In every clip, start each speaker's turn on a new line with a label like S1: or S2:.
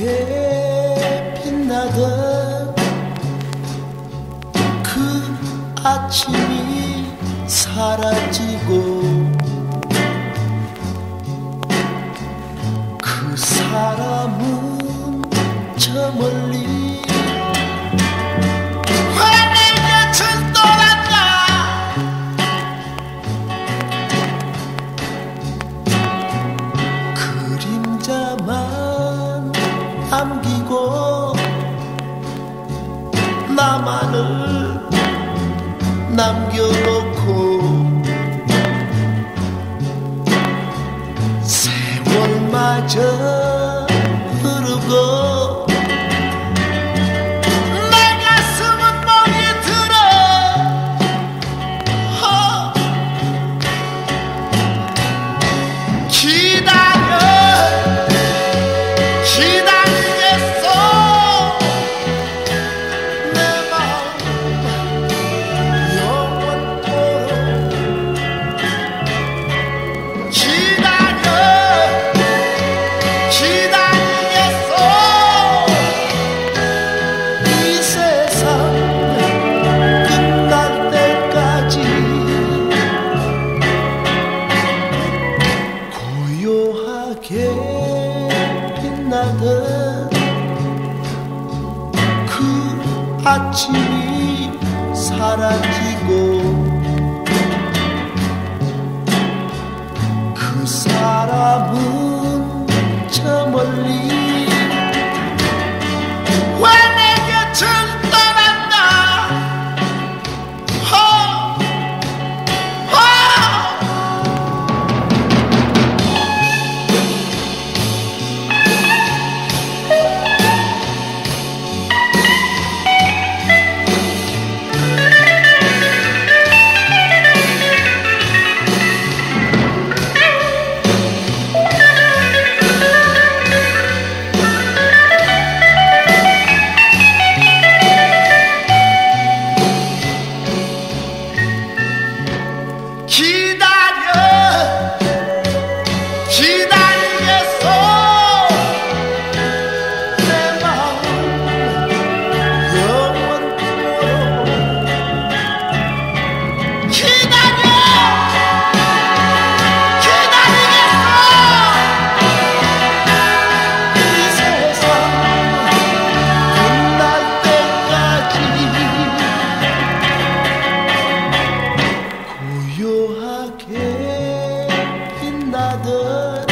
S1: 밝게 빛나던 그 아침이 사라지고 그 사람은 저 멀리 아니고 나만을 남겨놓고 아침이 사라지 고요하게 빛나던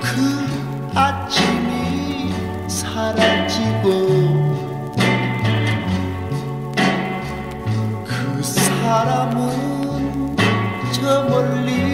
S1: 그 아침이 사라지고 그 사람은 저 멀리